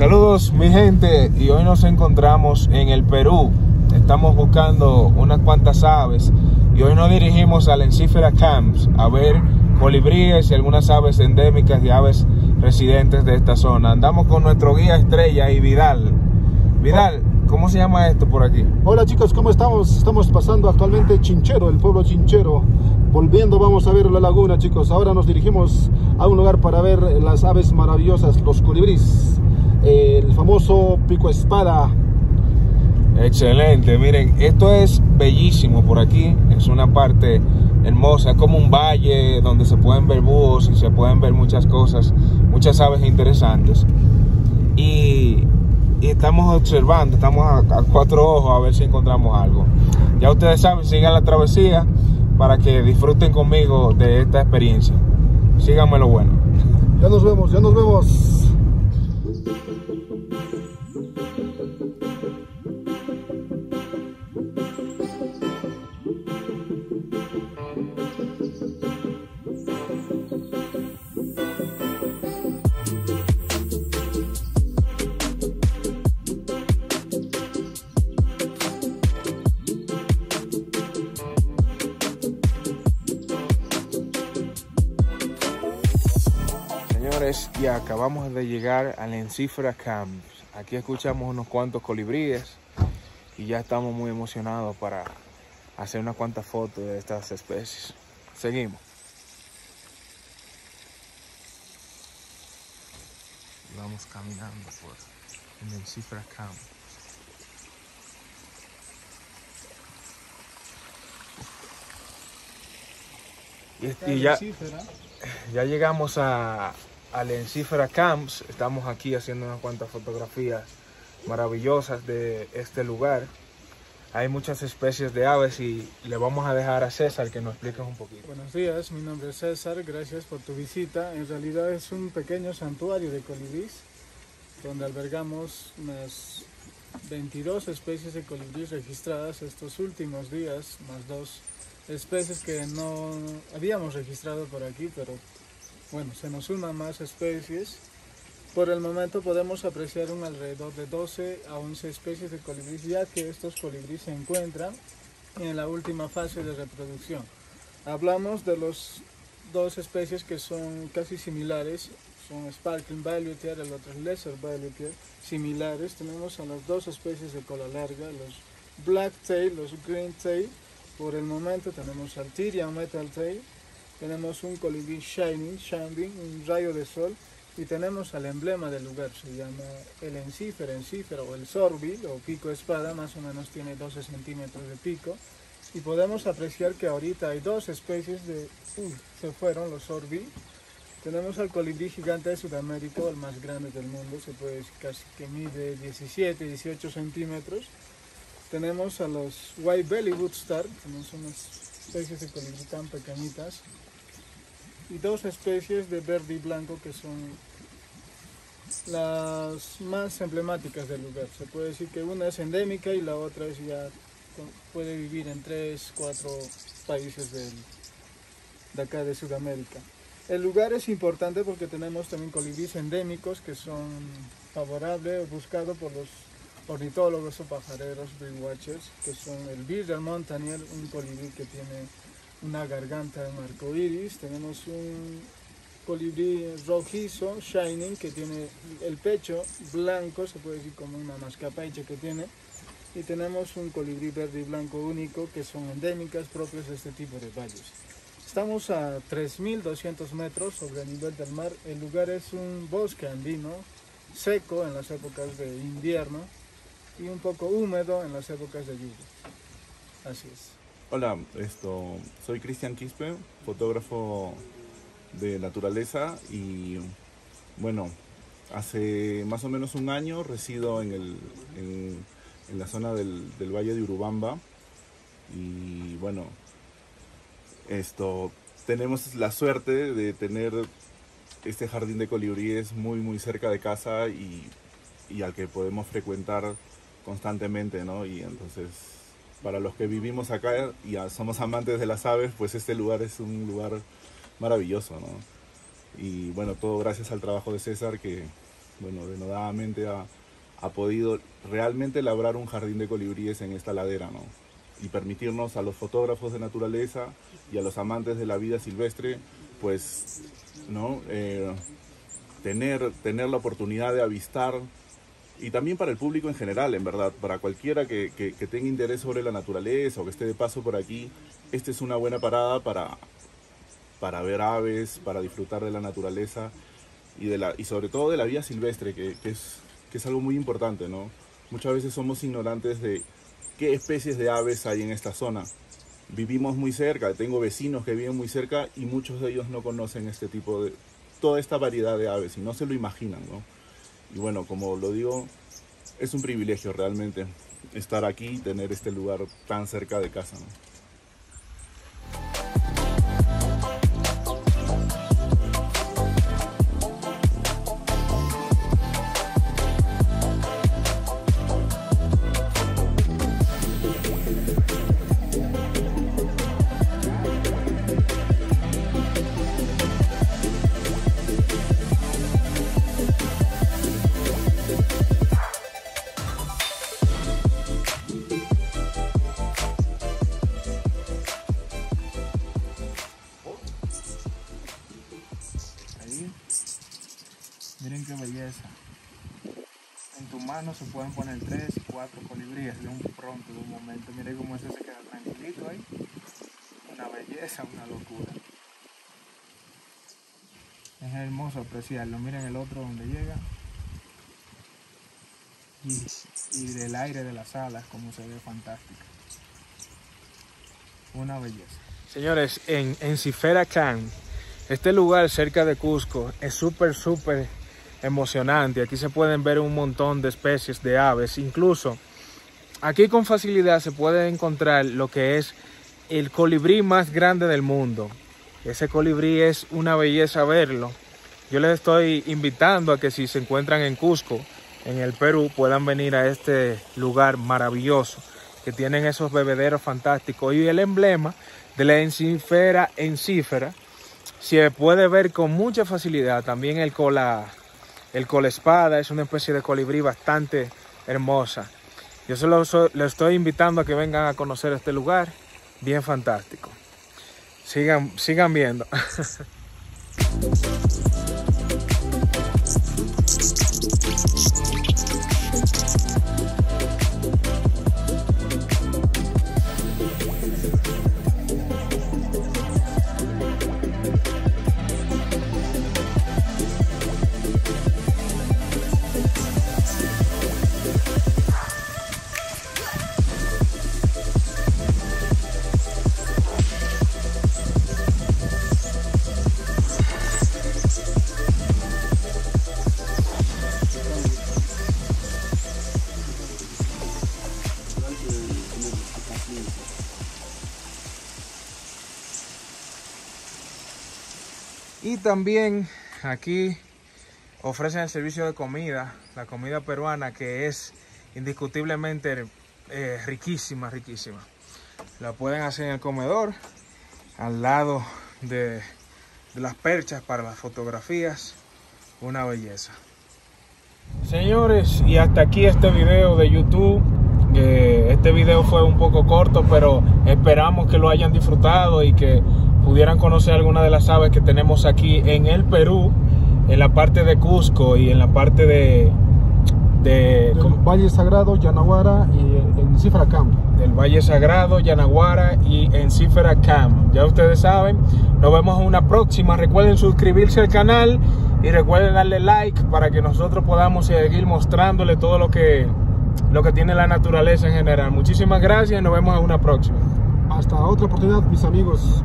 Saludos mi gente y hoy nos encontramos en el Perú. Estamos buscando unas cuantas aves y hoy nos dirigimos al Encífera Camps a ver colibríes y algunas aves endémicas y aves residentes de esta zona. Andamos con nuestro guía estrella y Vidal. Vidal, ¿cómo se llama esto por aquí? Hola chicos, ¿cómo estamos? Estamos pasando actualmente Chinchero, el pueblo Chinchero. Volviendo vamos a ver la laguna chicos. Ahora nos dirigimos a un lugar para ver las aves maravillosas, los colibríes el famoso pico espada. Excelente, miren, esto es bellísimo por aquí, es una parte hermosa, como un valle donde se pueden ver búhos y se pueden ver muchas cosas, muchas aves interesantes. Y, estamos observando, estamos a, a, cuatro ojos a ver si encontramos algo. Ya ustedes saben, sigan la travesía para que disfruten conmigo de esta experiencia. Síganme lo bueno. Ya nos vemos, ya nos vemos. Acabamos de llegar al Encifra Camp. Aquí escuchamos unos cuantos colibríes y ya estamos muy emocionados para hacer unas cuantas fotos de estas especies. Seguimos. Vamos caminando por el Encifra Camp. Y, y ya, ya llegamos a, al Encifra Camps. Estamos aquí haciendo unas cuantas fotografías maravillosas de este lugar. Hay muchas especies de aves y le vamos a dejar a César que nos explique un poquito. Buenos días, mi nombre es César, gracias por tu visita. En realidad es un pequeño santuario de colibríes donde albergamos unas 22 especies de colibríes registradas estos últimos días, más dos especies que no habíamos registrado por aquí, pero bueno, se nos suman más especies. Por el momento podemos apreciar un alrededor de 12 a 11 especies de colibríes, ya que estos colibríes se encuentran en la última fase de reproducción. Hablamos de las dos especies que son casi similares, son Sparkling Valuetier, el otro es Lesser Valuetier, similares. Tenemos a las dos especies de cola larga, los Black Tail, los Green Tail. Por el momento tenemos al Tyrian Metal Tail, tenemos un colibrí shining, shining, un rayo de sol, y tenemos al emblema del lugar, se llama el encífer, encífer o el sorbi o pico espada, más o menos tiene 12 centímetros de pico, y podemos apreciar que ahorita hay dos especies de, uy, se fueron los sorbi, tenemos al colibrí gigante de Sudamérica, el más grande del mundo, se puede decir casi que mide 17, 18 centímetros, tenemos a los white belly star, tenemos unas especies de colibrí tan pequeñitas, y dos especies de verde y blanco que son las más emblemáticas del lugar. Se puede decir que una es endémica y la otra es ya puede vivir en tres, cuatro países del, de acá de Sudamérica. El lugar es importante porque tenemos también colibríes endémicos que son favorables, buscados por los ornitólogos o pajareros, birdwatchers, que son el Bird Montanier, un colibrí que tiene una garganta en arco iris, tenemos un colibrí rojizo, shining, que tiene el pecho blanco, se puede decir como una mascapaiche que tiene, y tenemos un colibrí verde y blanco único que son endémicas propias de este tipo de valles. Estamos a 3.200 metros sobre el nivel del mar, el lugar es un bosque andino, seco en las épocas de invierno y un poco húmedo en las épocas de lluvia. Así es. Hola, esto, soy Cristian Quispe, fotógrafo de naturaleza y bueno, hace más o menos un año resido en, el, en, la zona del, Valle de Urubamba y bueno, esto, tenemos la suerte de tener este jardín de colibríes muy muy cerca de casa y, y al que podemos frecuentar constantemente, ¿no? Y entonces para los que vivimos acá y somos amantes de las aves, pues este lugar es un lugar maravilloso, ¿no? Y bueno, todo gracias al trabajo de César que, bueno, denodadamente ha, ha podido realmente labrar un jardín de colibríes en esta ladera, ¿no? Y permitirnos a los fotógrafos de naturaleza y a los amantes de la vida silvestre, pues, ¿no? Eh, tener, tener la oportunidad de avistar y también para el público en general, en verdad, para cualquiera que, que, tenga interés sobre la naturaleza o que esté de paso por aquí, esta es una buena parada para, para ver aves, para disfrutar de la naturaleza y, de la, y sobre todo de la vida silvestre, que, que es, que es algo muy importante, ¿no? Muchas veces somos ignorantes de qué especies de aves hay en esta zona. Vivimos muy cerca, tengo vecinos que viven muy cerca y muchos de ellos no conocen este tipo de, toda esta variedad de aves y no se lo imaginan, ¿no? Y bueno, como lo digo, es un privilegio realmente estar aquí y tener este lugar tan cerca de casa. Belleza. En tu mano se pueden poner tres, cuatro colibríes de un pronto, de un momento. Miren cómo ese se queda tranquilito ahí. Una belleza, una locura. Es hermoso apreciarlo. Miren el otro donde llega. Y, del aire de las alas, como se ve fantástico. Una belleza. Señores, en, en Cifera Can, este lugar cerca de Cusco es súper, súper emocionante. Aquí se pueden ver un montón de especies de aves. Incluso aquí con facilidad se puede encontrar lo que es el colibrí más grande del mundo. Ese colibrí es una belleza verlo. Yo les estoy invitando a que si se encuentran en Cusco, en el Perú, puedan venir a este lugar maravilloso que tienen esos bebederos fantásticos y el emblema de la encífera encífera se puede ver con mucha facilidad. También el cola, el cola espada es una especie de colibrí bastante hermosa. Yo solo les estoy invitando a que vengan a conocer este lugar, bien fantástico. Sigan, sigan viendo. Y también aquí ofrecen el servicio de comida, la comida peruana que es indiscutiblemente eh, riquísima, riquísima. La pueden hacer en el comedor, al lado de, las perchas para las fotografías. Una belleza. Señores, y hasta aquí este video de YouTube. Eh, este video fue un poco corto, pero esperamos que lo hayan disfrutado y que pudieran conocer algunas de las aves que tenemos aquí en el Perú, en la parte de Cusco y en la parte de... de Del Valle Sagrado, Yanaguara y en Cifra Camp. del Valle Sagrado, Yanaguara y en Cifera Camp. Ya ustedes saben, nos vemos en una próxima. Recuerden suscribirse al canal y recuerden darle like para que nosotros podamos seguir mostrándole todo lo que, lo que tiene la naturaleza en general. Muchísimas gracias y nos vemos en una próxima. Hasta otra oportunidad, mis amigos.